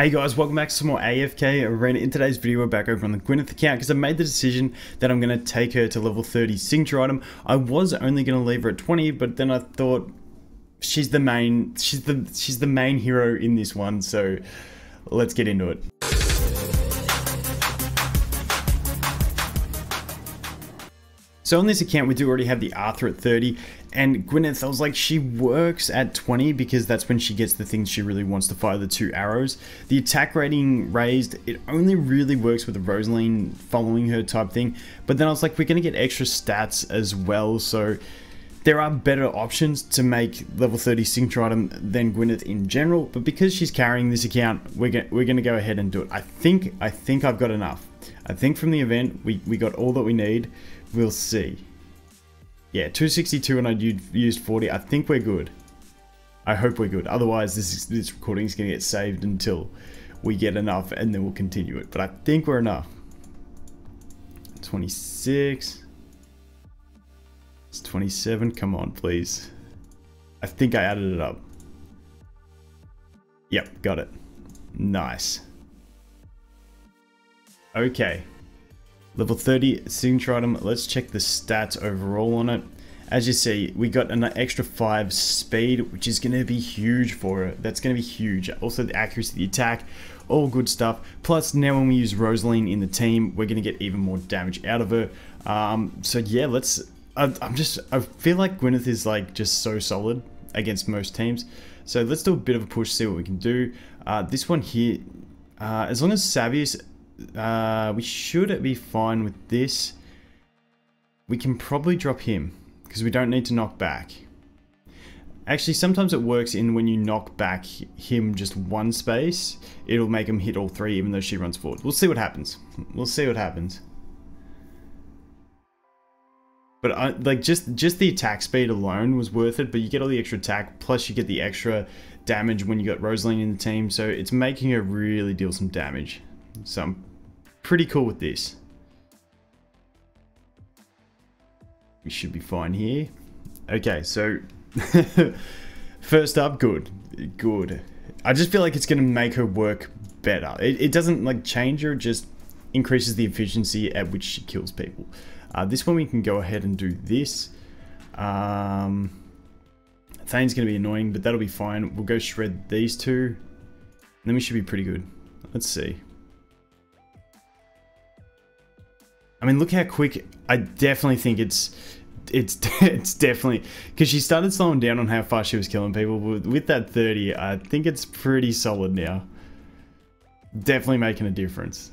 Hey guys, welcome back to some more AFK Arena. In today's video, we're back over on the Gwyneth account because I made the decision that I'm going to take her to level 30 signature item. I was only going to leave her at 20, but then I thought she's the main, she's the, she's the main hero in this one, so let's get into it. So on this account, we do already have the Arthur at 30, and Gwyneth, I was like, she works at 20 because that's when she gets the things she really wants to fire the two arrows. The attack rating raised, it only really works with the Rosaline following her type thing, but then I was like, we're going to get extra stats as well, so there are better options to make level 30 signature item than Gwyneth in general, but because she's carrying this account, we're, go we're going to go ahead and do it. I think, I think I've got enough. I think from the event, we, we got all that we need. We'll see. Yeah, 262 and I used 40. I think we're good. I hope we're good. Otherwise, this is, this recording is going to get saved until we get enough and then we'll continue it. But I think we're enough. 26. It's 27. Come on, please. I think I added it up. Yep, got it. Nice. Okay. Level 30 signature item. Let's check the stats overall on it. As you see, we got an extra 5 speed, which is going to be huge for it. That's going to be huge. Also the accuracy, of the attack, all good stuff. Plus now when we use Rosaline in the team, we're going to get even more damage out of her. Um, so yeah, let's... I, I'm just... I feel like Gwyneth is like just so solid against most teams. So let's do a bit of a push, see what we can do. Uh, this one here, uh, as long as Saveas uh, we should be fine with this. We can probably drop him because we don't need to knock back. Actually, sometimes it works in when you knock back him just one space, it'll make him hit all three even though she runs forward. We'll see what happens. We'll see what happens. But I, like just just the attack speed alone was worth it, but you get all the extra attack, plus you get the extra damage when you got Rosaline in the team, so it's making her really deal some damage. So I'm pretty cool with this. We should be fine here. Okay, so first up, good, good. I just feel like it's to make her work better. It, it, doesn't like change her, it just increases the efficiency at which she kills people. Uh, this one we can go ahead and do this. Um, Thane's to be annoying, but that'll be fine. We'll go shred these two. Then we should be pretty good. Let's see. I mean, look how quick. I definitely think it's it's it's definitely because she started slowing down on how fast she was killing people. With, with that 30, I think it's pretty solid now. Definitely making a difference.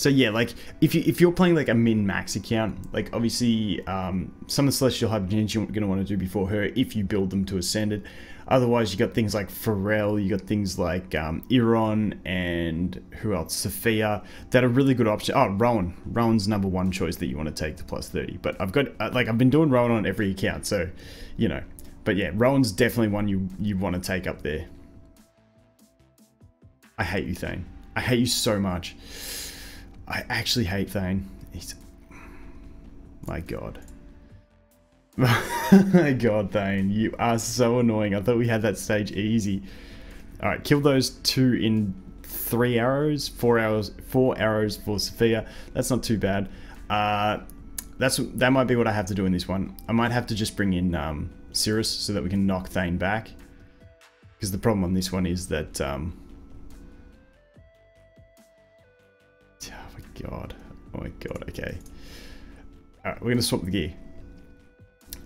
So yeah, like if you if you're playing like a min max account, like obviously um, some of the celestial hypogeans you're gonna want to do before her if you build them to ascended. Otherwise, you got things like Ferael, you got things like um, Iron, and who else? Sophia, that are really good options. Oh, Rowan. Rowan's number one choice that you want to take to plus 30. But I've got, uh, like, I've been doing Rowan on every account, so, you know. But yeah, Rowan's definitely one you, you want to take up there. I hate you, Thane. I hate you so much. I actually hate Thane. He's... My god. God, Thane, you are so annoying. I thought we had that stage easy. Alright, kill those two in three arrows, four arrows, four arrows for Sophia. That's not too bad. Uh, that's That might be what I have to do in this one. I might have to just bring in um, Seirus so that we can knock Thane back. Because the problem on this one is that... Um, oh my god. Oh my god, okay. Alright, we're going to swap the gear.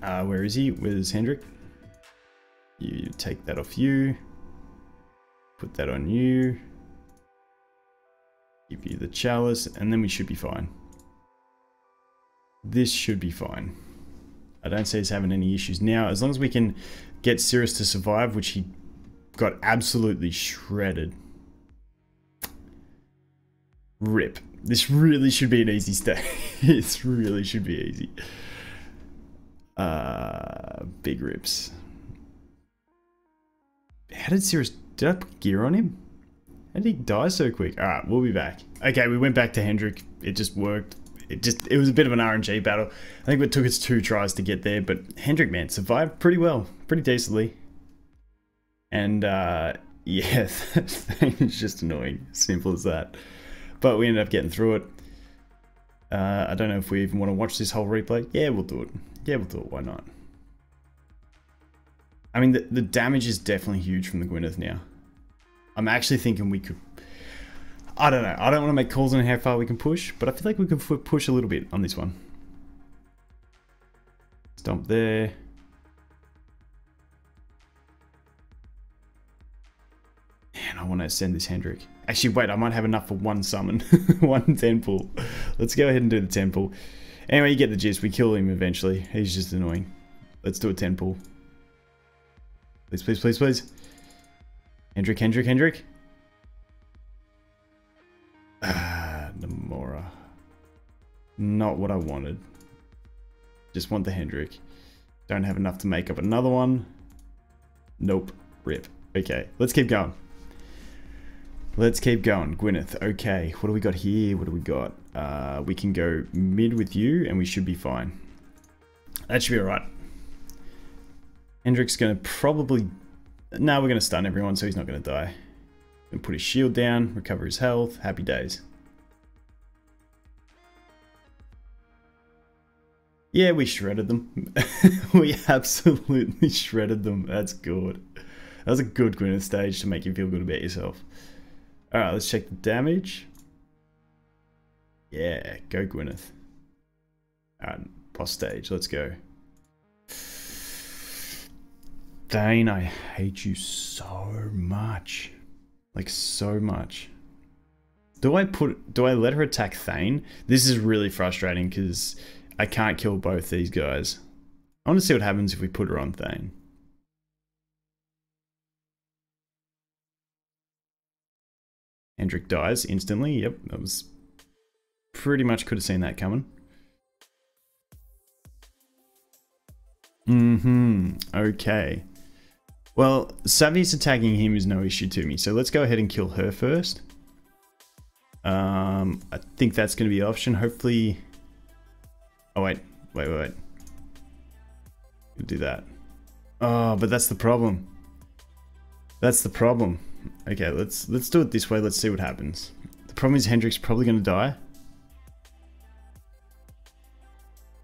Uh, where is he? Where's Hendrik? You take that off you. Put that on you. Give you the chalice, and then we should be fine. This should be fine. I don't see us having any issues now. As long as we can get Seirus to survive, which he got absolutely shredded. Rip. This really should be an easy stay. this really should be easy. Uh, big rips. How did Seirus... Did I put gear on him? How did he die so quick? Alright, we'll be back. Okay, we went back to Hendrik. It just worked. It just... It was a bit of an RNG battle. I think it took us two tries to get there, but Hendrik, man, survived pretty well. Pretty decently. And, uh... Yeah, that thing is just annoying. Simple as that. But we ended up getting through it. Uh, I don't know if we even want to watch this whole replay. Yeah, we'll do it. Yeah, we'll do it. Why not? I mean, the, the damage is definitely huge from the Gwyneth now. I'm actually thinking we could... I don't know. I don't want to make calls on how far we can push, but I feel like we can push a little bit on this one. Stomp there. Man, I want to send this Hendrik. Actually, wait, I might have enough for one summon. one 10 pull. Let's go ahead and do the 10 pull. Anyway, you get the gist. We kill him eventually. He's just annoying. Let's do a 10 pull. Please, please, please, please. Hendrik, Hendrik, Hendrik. Ah, Nemora. Not what I wanted. Just want the Hendrik. Don't have enough to make up another one. Nope. Rip. Okay, let's keep going. Let's keep going. Gwyneth, okay. What do we got here? What do we got? Uh, we can go mid with you and we should be fine. That should be alright. Hendrik's going to probably... No, we're going to stun everyone so he's not going to die. And put his shield down, recover his health. Happy days. Yeah, we shredded them. we absolutely shredded them. That's good. That was a good Gwyneth stage to make you feel good about yourself. Alright, let's check the damage. Yeah, go Gwyneth. Alright, boss stage, let's go. Thane, I hate you so much. Like, so much. Do I put... Do I let her attack Thane? This is really frustrating because I can't kill both these guys. I want to see what happens if we put her on Thane. Hendrik dies instantly. Yep, that was pretty much could have seen that coming. Mm-hmm. Okay. Well, Savvy's attacking him is no issue to me, so let's go ahead and kill her first. Um, I think that's going to be option. Hopefully... Oh, wait. Wait, wait, wait. We'll do that. Oh, but that's the problem. That's the problem. Okay, let's let's do it this way. Let's see what happens. The problem is Hendrik's probably going to die.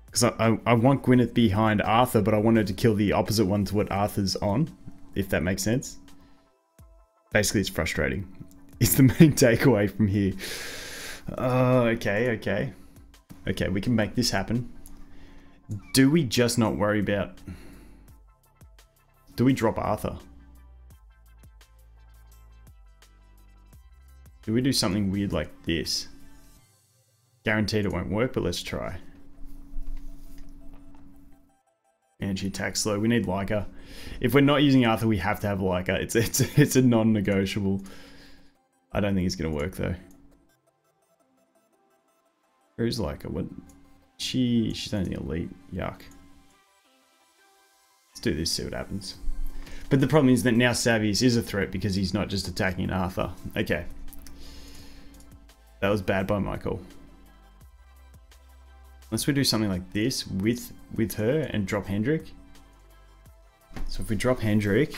Because I, I, I, want Gwyneth behind Arthur, but I wanted to kill the opposite one to what Arthur's on. If that makes sense. Basically, it's frustrating. It's the main takeaway from here. Oh, okay, okay. Okay, we can make this happen. Do we just not worry about... Do we drop Arthur? Do we do something weird like this? Guaranteed it won't work, but let's try. And she attacks slow. We need Lyca. If we're not using Arthur, we have to have Lyca. It's it's it's a non-negotiable. I don't think it's gonna work though. Where's Lyca? What? She she's only elite. Yuck. Let's do this. See what happens. But the problem is that now Saveas is a threat because he's not just attacking Arthur. Okay. That was bad by Michael. Unless we do something like this with with her and drop Hendrik. So if we drop Hendrik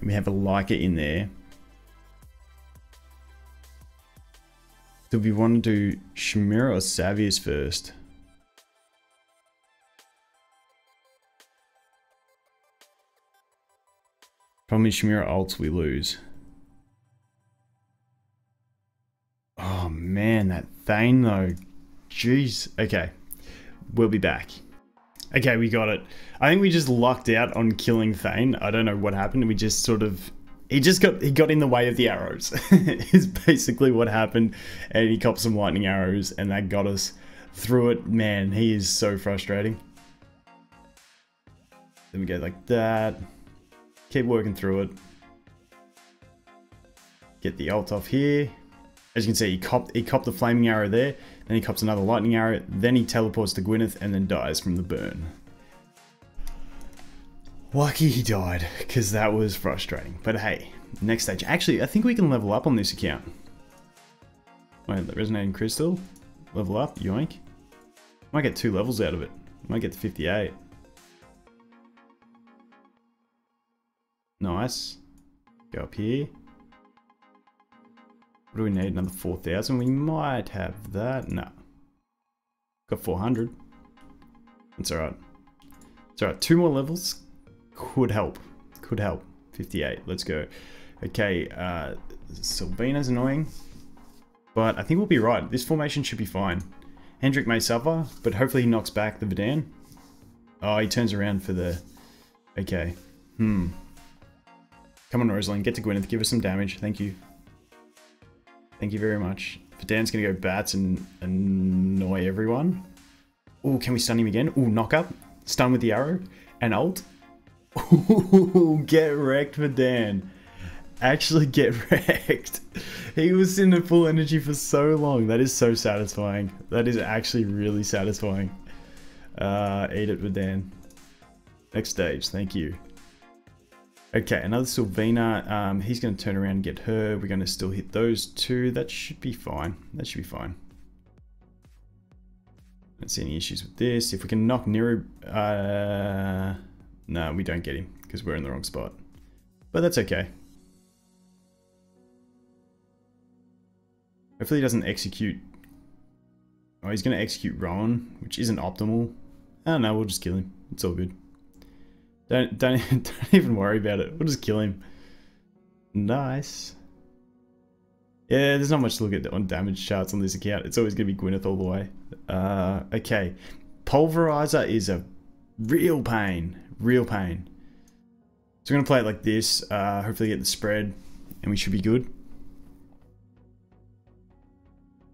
and we have a Lyca in there. Do we want to do Chimera or Saveas first? Probably Chimera ults we lose. Oh man, that Thane though. Jeez. Okay. We'll be back. Okay, we got it. I think we just lucked out on killing Thane. I don't know what happened. We just sort of he just got he got in the way of the arrows. is basically what happened. And he copped some lightning arrows and that got us through it. Man, he is so frustrating. Then we go like that. Keep working through it. Get the ult off here. As you can see, he copped, he copped the flaming arrow there, then he cops another lightning arrow, then he teleports to Gwyneth and then dies from the burn. Lucky he died, because that was frustrating. But hey, next stage. Actually, I think we can level up on this account. Wait, the Resonating Crystal? Level up, yoink. Might get two levels out of it. Might get to 58. Nice. Go up here. What do we need? Another 4,000? We might have that. No. Got 400. That's alright. It's alright. Two more levels could help. Could help. 58. Let's go. Okay, uh, Sylvina's annoying. But I think we'll be right. This formation should be fine. Hendrik may suffer, but hopefully he knocks back the Verdun. Oh, he turns around for the... Okay. Hmm. Come on, Rosaline. Get to Gwyneth. Give us some damage. Thank you. Thank you very much. Dan's to go bats and annoy everyone. Oh, can we stun him again? Oh, knock up. Stun with the arrow. And ult. Ooh, get wrecked, for Dan. actually get wrecked. He was in the full energy for so long. That is so satisfying. That is actually really satisfying. Uh, eat it with Dan. Next stage, thank you. Okay, another Sylvina. Um, he's going to turn around and get her. We're going to still hit those two. That should be fine. That should be fine. Don't see any issues with this. If we can knock Nero... Uh, no, we don't get him because we're in the wrong spot. But that's okay. Hopefully he doesn't execute... Oh, he's going to execute Rowan, which isn't optimal. I don't know, we'll just kill him. It's all good. Don't, don't, don't even worry about it. We'll just kill him. Nice. Yeah, there's not much to look at on damage charts on this account. It's always going to be Gwyneth all the way. Uh, okay. Pulverizer is a real pain. Real pain. So we're going to play it like this. Uh, hopefully get the spread. And we should be good.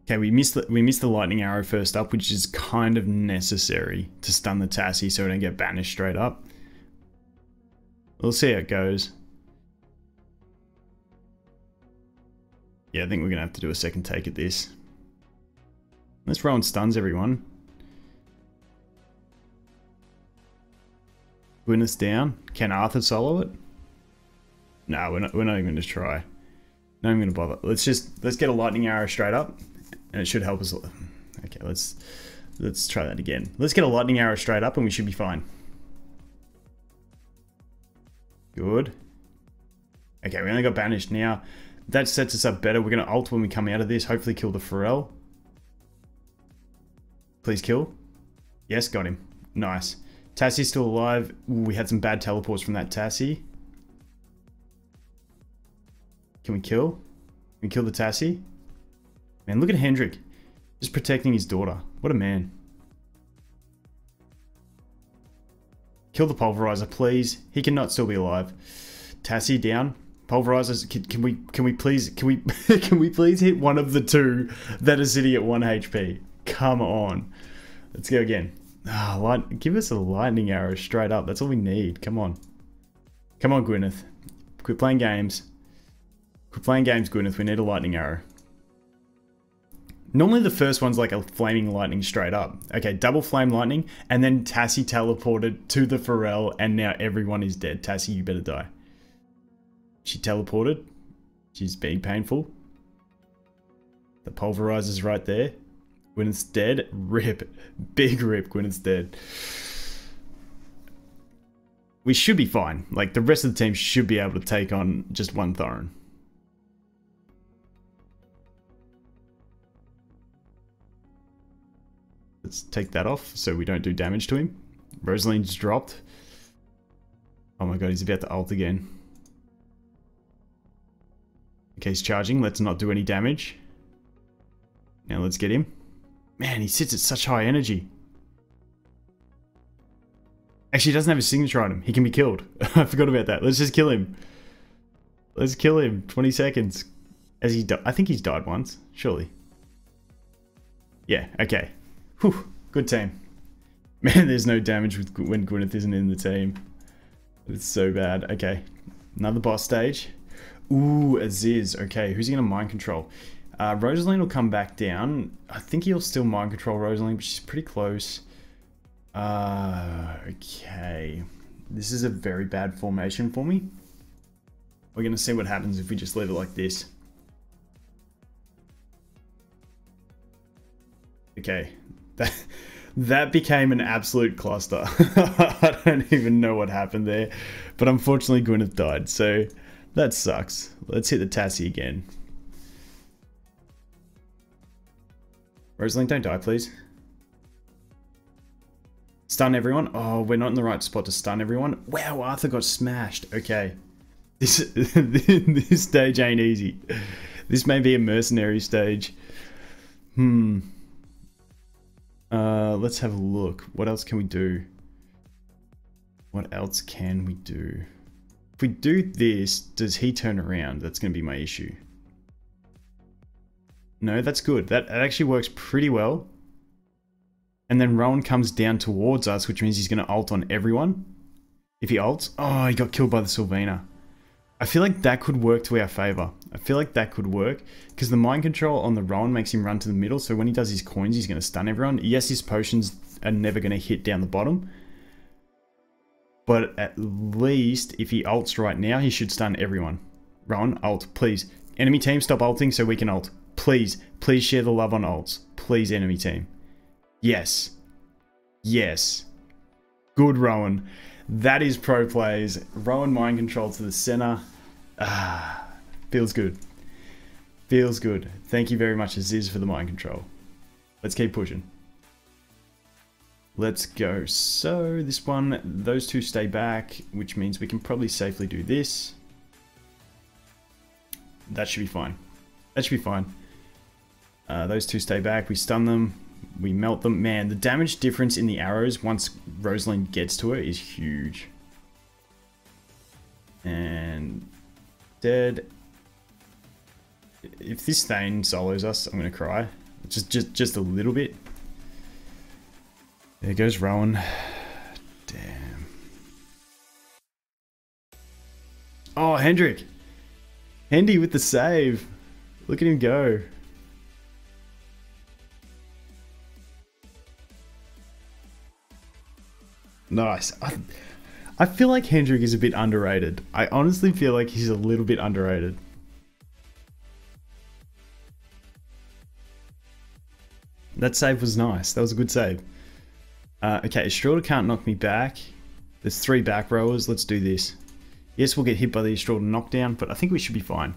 Okay, we missed the, we missed the lightning arrow first up, which is kind of necessary to stun the Tassie so we don't get banished straight up. We'll see how it goes. Yeah, I think we're going to have to do a second take at this. Let's stuns everyone. Gwyneth's down. Can Arthur solo it? No, we're not, we're not even going to try. Not even going to bother. Let's just, let's get a lightning arrow straight up and it should help us. Okay, let's let's try that again. Let's get a lightning arrow straight up and we should be fine. Good. Okay, we only got banished now. That sets us up better. We're going to ult when we come out of this. Hopefully kill the Ferael. Please kill. Yes, got him. Nice. Tassie's still alive. Ooh, we had some bad teleports from that Tassie. Can we kill? Can we kill the Tassie? Man, look at Hendrik. Just protecting his daughter. What a man. Kill the pulverizer, please. He cannot still be alive. Tassie down. Pulverizers. Can, can, we? Can we please? Can we? can we please hit one of the two that are sitting at one HP? Come on. Let's go again. Ah, light, give us a lightning arrow straight up. That's all we need. Come on. Come on, Gwyneth. Quit playing games. Quit playing games, Gwyneth. We need a lightning arrow. Normally the first one's like a flaming lightning straight up. Okay, double flame lightning, and then Tassie teleported to the Ferael, and now everyone is dead. Tassie, you better die. She teleported. She's being painful. The pulverizer's right there. Gwyneth's dead. Rip. Big rip. Gwyneth's dead. We should be fine. Like, the rest of the team should be able to take on just one Thoran. Let's take that off so we don't do damage to him. Rosaline's dropped. Oh my god, he's about to ult again. Okay, he's charging. Let's not do any damage. Now let's get him. Man, he sits at such high energy. Actually, he doesn't have a signature item. He can be killed. I forgot about that. Let's just kill him. Let's kill him. 20 seconds. As he I think he's died once. Surely. Yeah, okay. Whew, good team. Man, there's no damage with when Gwyneth isn't in the team. It's so bad. Okay, another boss stage. Ooh, Ezizh. Okay, who's he going to mind control? Uh, Rosaline will come back down. I think he'll still mind control Rosaline, but she's pretty close. Uh, okay. This is a very bad formation for me. We're going to see what happens if we just leave it like this. Okay, that, that became an absolute cluster. I don't even know what happened there. But unfortunately, Gwyneth died. So that sucks. Let's hit the Tassie again. Rosaline, don't die, please. Stun everyone. Oh, we're not in the right spot to stun everyone. Wow, Arthur got smashed. Okay. This, this stage ain't easy. This may be a mercenary stage. Hmm. Uh, let's have a look. What else can we do? What else can we do? If we do this, does he turn around? That's going to be my issue. No, that's good. That, that actually works pretty well. And then Rowan comes down towards us, which means he's going to ult on everyone. If he ults. Oh, he got killed by the Sylvina. I feel like that could work to our favor. I feel like that could work because the mind control on the Rowan makes him run to the middle. So when he does his coins, he's going to stun everyone. Yes, his potions are never going to hit down the bottom. But at least if he ults right now, he should stun everyone. Rowan, ult, please. Enemy team, stop ulting so we can ult. Please, please share the love on ults. Please, enemy team. Yes. Yes. Good, Rowan. That is pro plays. Rowan mind control to the center. Ah, feels good. Feels good. Thank you very much, Ezizh, for the mind control. Let's keep pushing. Let's go. So this one, those two stay back, which means we can probably safely do this. That should be fine. That should be fine. Uh, those two stay back. We stun them we melt them. Man, the damage difference in the arrows once Rosaline gets to it is huge. And dead. If this Thane solos us, I'm gonna cry. Just just just a little bit. There goes Rowan. Damn. Oh, Hendrik. Hendy with the save. Look at him go. Nice. I, I feel like Hendrik is a bit underrated. I honestly feel like he's a little bit underrated. That save was nice. That was a good save. Uh, okay, Estrilda can't knock me back. There's three back rowers. Let's do this. Yes, we'll get hit by the Estrilda knockdown, but I think we should be fine.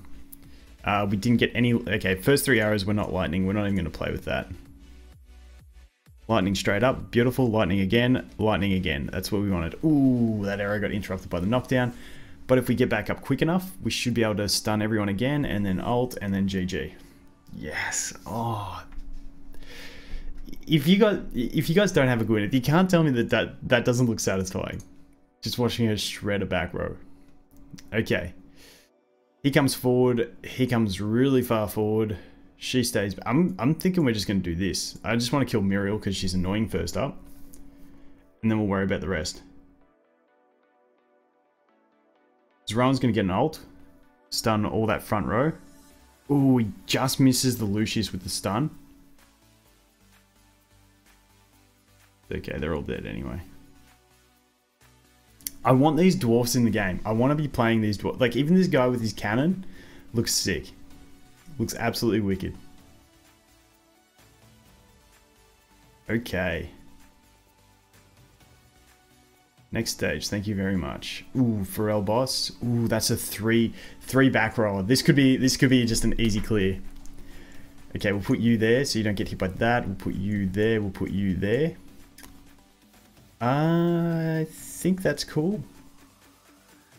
Uh, we didn't get any... Okay, first three arrows were not lightning. We're not even going to play with that. Lightning straight up. Beautiful. Lightning again. Lightning again. That's what we wanted. Ooh, that arrow got interrupted by the knockdown. But if we get back up quick enough, we should be able to stun everyone again, and then ult, and then GG. Yes. Oh. If you guys, if you guys don't have a good, if you can't tell me that that, that doesn't look satisfying. Just watching her shred a back row. Okay. He comes forward. He comes really far forward. She stays. I'm, I'm thinking we're just going to do this. I just want to kill Muriel because she's annoying first up. And then we'll worry about the rest. Zeron's going to get an ult. Stun all that front row. Oh, he just misses the Lucius with the stun. Okay, they're all dead anyway. I want these dwarfs in the game. I want to be playing these dwarfs. Like, even this guy with his cannon looks sick. Looks absolutely wicked. Okay. Next stage, thank you very much. Ooh, Ferael boss. Ooh, that's a three three back roller. This could be this could be just an easy clear. Okay, we'll put you there so you don't get hit by that. We'll put you there. We'll put you there. I think that's cool.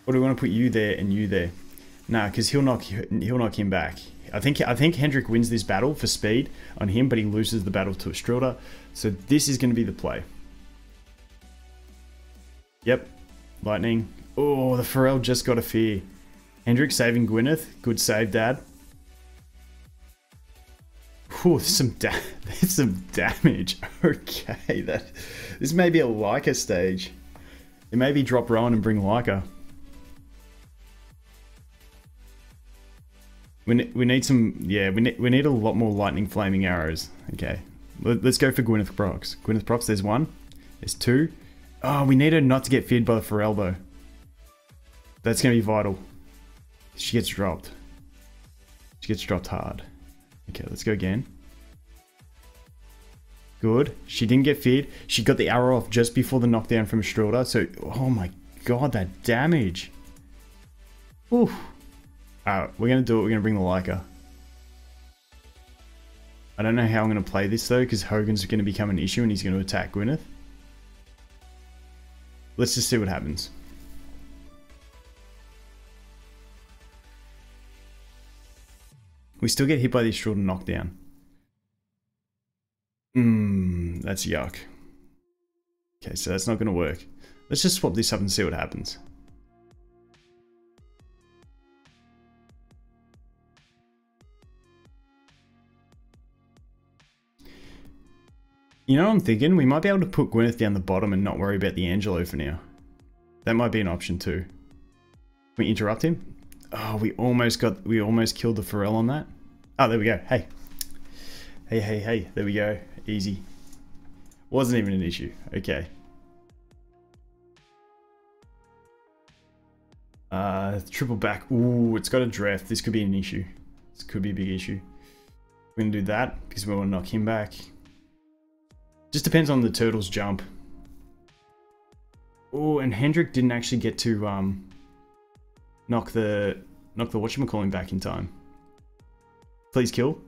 Or do we want to put you there and you there? Nah, because he'll knock he'll knock him back. I think I think Hendrik wins this battle for speed on him, but he loses the battle to Estrilda. So this is going to be the play. Yep, lightning. Oh, the Ferael just got a fear. Hendrik saving Gwyneth. Good save, Dad. Oh, there's some da some damage. Okay, that this may be a Lyca stage. It may be drop Rowan and bring Lyca. We need, we need some, yeah, we need, we need a lot more lightning flaming arrows. Okay, Let, us go for Gwyneth procs. Gwyneth procs, there's one. There's two. Oh, we need her not to get feared by the Ferael though. That's going to be vital. She gets dropped. She gets dropped hard. Okay, let's go again. Good. She didn't get feared. She got the arrow off just before the knockdown from Estrilda. So, oh my god, that damage. Oof. Alright, we're going to do it. We're going to bring the Lyca. I don't know how I'm going to play this though, because Hogan's going to become an issue and he's going to attack Gwyneth. Let's just see what happens. We still get hit by the Extraordinary knockdown. Mmm, that's yuck. Okay, so that's not going to work. Let's just swap this up and see what happens. You know what I'm thinking? We might be able to put Gwyneth down the bottom and not worry about the Angelo for now. That might be an option too. Can we interrupt him? Oh, we almost got, we almost killed the Ferael on that. Oh, there we go. Hey. Hey, hey, hey. There we go. Easy. Wasn't even an issue. Okay. Uh, triple back. Ooh, it's got a draft. This could be an issue. This could be a big issue. We're going to do that because we want to knock him back. Just depends on the turtle's jump. Oh, and Hendrik didn't actually get to um, knock the knock the whatchamacalling back in time. Please kill.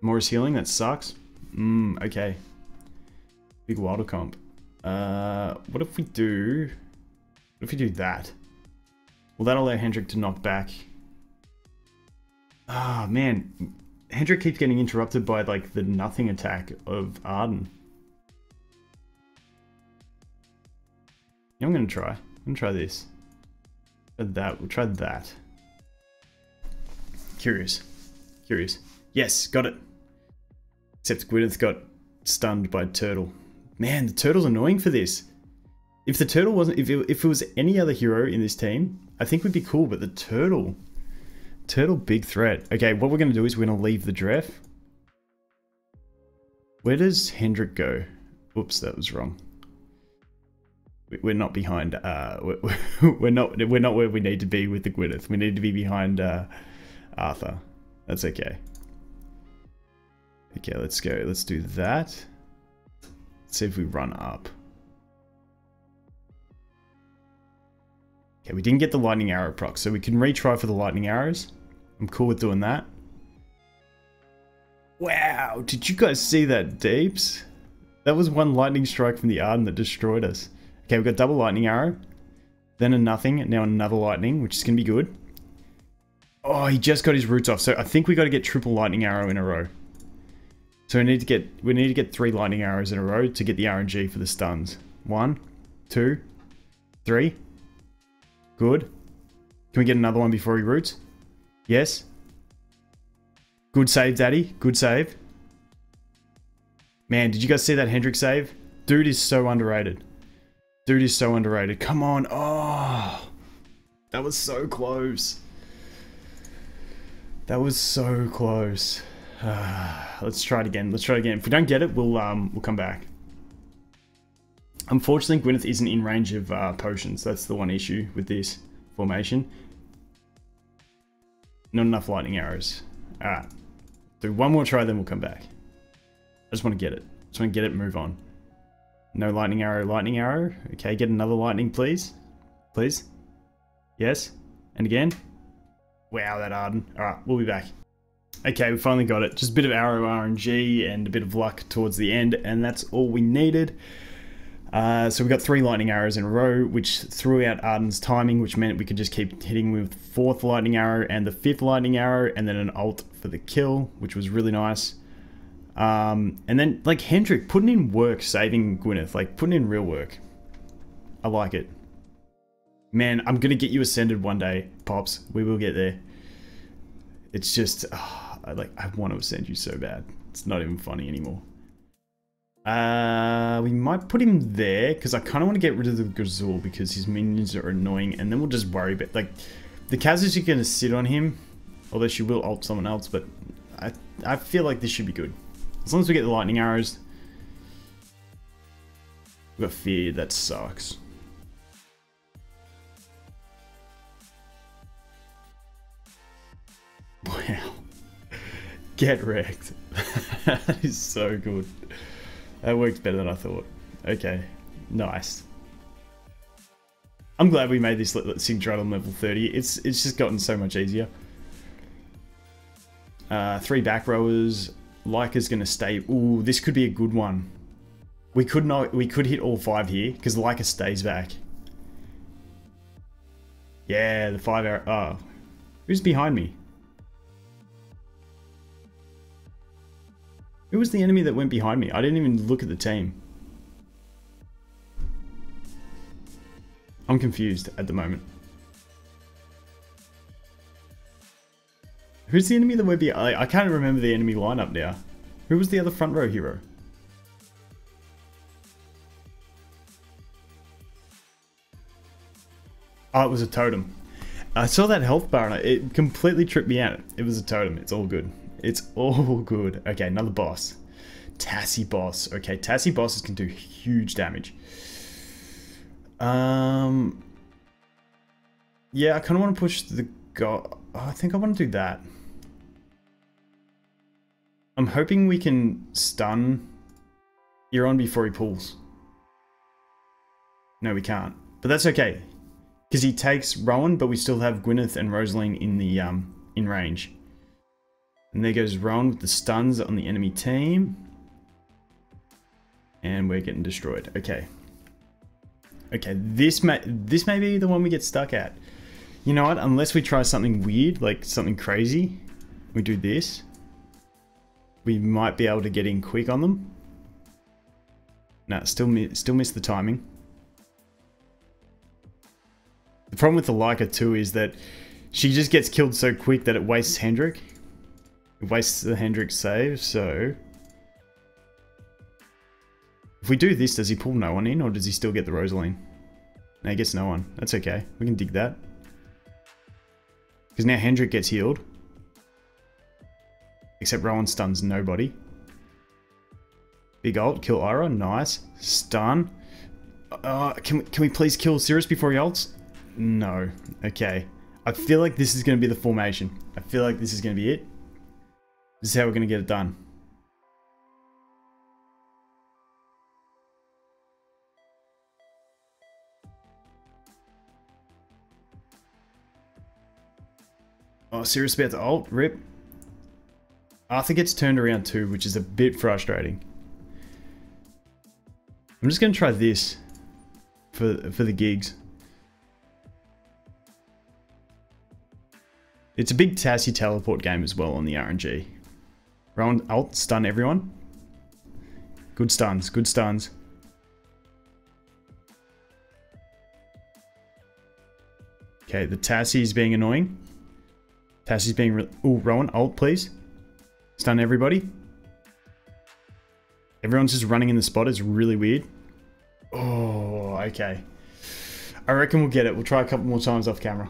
Morris healing, that sucks. Mmm, okay. Big wilder comp. Uh, what if we do... What if we do that? Will that allow Hendrik to knock back? Ah, oh, man. Hendrik keeps getting interrupted by, like, the nothing attack of Arden. Yeah, I'm gonna try. I'm gonna try this. Try that. We'll try that. Curious. Curious. Yes, got it. Except Gwyneth got stunned by Turtle. Man, the Turtle's annoying for this. If the Turtle wasn't, if it, if it was any other hero in this team, I think would be cool, but the Turtle, Turtle big threat. Okay, what we're going to do is we're going to leave the Dref. Where does Hendrik go? Oops, that was wrong. We're not behind, uh, we're not, we're not where we need to be with the Gwyneth. We need to be behind, uh, Arthur. That's okay. Okay, let's go. Let's do that. Let's see if we run up. Okay, we didn't get the lightning arrow proc, so we can retry for the lightning arrows. I'm cool with doing that. Wow, did you guys see that, Deeps? That was one lightning strike from the Arden that destroyed us. Okay, we've got double lightning arrow. Then a nothing, and now another lightning, which is going to be good. Oh, he just got his roots off. So I think we got to get triple lightning arrow in a row. So we need to get we need to get three lightning arrows in a row to get the RNG for the stuns. One, two, three. Good. Can we get another one before he roots? Yes. Good save, Daddy. Good save. Man, did you guys see that Hendrik save? Dude is so underrated. Dude is so underrated. Come on. Oh, that was so close. That was so close. let's try it again. Let's try it again. If we don't get it, we'll um we'll come back. Unfortunately, Gwyneth isn't in range of uh, potions. That's the one issue with this formation. Not enough lightning arrows. Alright. Do one more try, then we'll come back. I just want to get it. Just want to get it move on. No lightning arrow, lightning arrow. Okay, get another lightning, please. Please. Yes. And again. Wow, that Arden. Alright, we'll be back. Okay, we finally got it. Just a bit of arrow RNG and a bit of luck towards the end, and that's all we needed. Uh, so we got three lightning arrows in a row, which threw out Arden's timing, which meant we could just keep hitting with fourth lightning arrow and the fifth lightning arrow, and then an ult for the kill, which was really nice. Um, and then, like, Hendrik putting in work saving Gwyneth, like, putting in real work. I like it. Man, I'm gonna get you ascended one day, Pops. We will get there. It's just, oh, I, like, I want to ascend you so bad. It's not even funny anymore. Uh, we might put him there, because I kind of want to get rid of the Gazul, because his minions are annoying, and then we'll just worry about, like, the Kaz is going to sit on him, although she will ult someone else, but I, I feel like this should be good. As long as we get the lightning arrows. We've got fear, that sucks. Get wrecked. that is so good. That works better than I thought. Okay. Nice. I'm glad we made this Ride on level 30. It's it's just gotten so much easier. Uh, three back rowers. Lyca's going to stay. Ooh, this could be a good one. We could not. We could hit all five here because Lyca stays back. Yeah, the five arrow. Oh, who's behind me? Who was the enemy that went behind me? I didn't even look at the team. I'm confused at the moment. Who's the enemy that went behind? I can't remember the enemy lineup now. Who was the other front row hero? Oh, it was a totem. I saw that health bar and it completely tripped me out. It was a totem. It's all good. It's all good. Okay, another boss. Tassie boss. Okay, Tassie bosses can do huge damage. Um, yeah, I kind of want to push the god. Oh, I think I want to do that. I'm hoping we can stun Euron before he pulls. No, we can't. But that's okay. Because he takes Rowan, but we still have Gwyneth and Rosaline in the um in range. And there goes Rowan with the stuns on the enemy team. And we're getting destroyed. Okay. Okay, this may this may be the one we get stuck at. You know what? Unless we try something weird, like something crazy, we do this. We might be able to get in quick on them. No, still still miss the timing. The problem with the Lyca too is that she just gets killed so quick that it wastes Hendrik. Wastes the Hendrik save, so... If we do this, does he pull no one in, or does he still get the Rosaline? No, he gets no one. That's okay. We can dig that. Because now Hendrik gets healed. Except Rowan stuns nobody. Big ult, kill Ira, nice. Stun. Uh, can, we, can we please kill Seirus before he ults? No. Okay. I feel like this is going to be the formation. I feel like this is going to be it. This is how we're going to get it done. Oh, Seirus about to ult. Rip. Arthur gets turned around too, which is a bit frustrating. I'm just going to try this for, for the gigs. It's a big Tassie teleport game as well on the RNG. Rowan ult, stun everyone. Good stuns, good stuns. Okay, the Tassie is being annoying. Tassie's being... Oh, Rowan, ult, please. Stun everybody. Everyone's just running in the spot. It's really weird. Oh, okay. I reckon we'll get it. We'll try a couple more times off camera.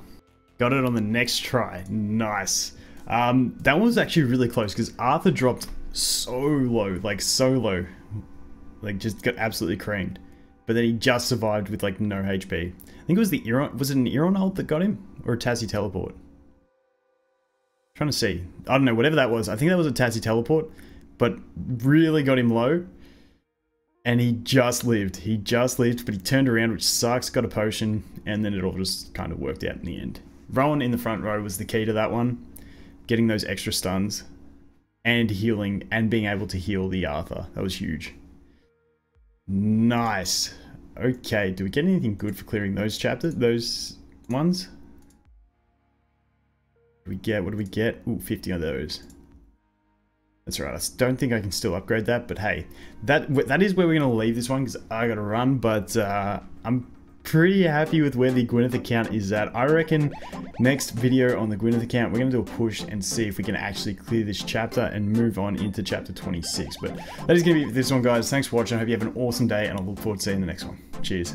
Got it on the next try. Nice. Um, that one was actually really close because Arthur dropped so low, like so low. Like just got absolutely creamed. But then he just survived with like no HP. I think it was the Euron, was it an Euron ult that got him? Or a Tassie teleport? trying to see. I don't know, whatever that was. I think that was a Tassie teleport, but really got him low. And he just lived. He just lived, but he turned around, which sucks, got a potion, and then it all just kind of worked out in the end. Rowan in the front row was the key to that one. Getting those extra stuns and healing and being able to heal the Arthur. That was huge. Nice. Okay, do we get anything good for clearing those chapters, those ones? We get, what do we get? Ooh, 50 of those. That's right. I don't think I can still upgrade that, but hey, that that is where we're going to leave this one because I got to run, but uh, I'm pretty happy with where the Gwyneth account is at. I reckon next video on the Gwyneth account, we're going to do a push and see if we can actually clear this chapter and move on into chapter 26. But that is going to be this one, guys. Thanks for watching. I hope you have an awesome day, and I look forward to seeing the next one. Cheers.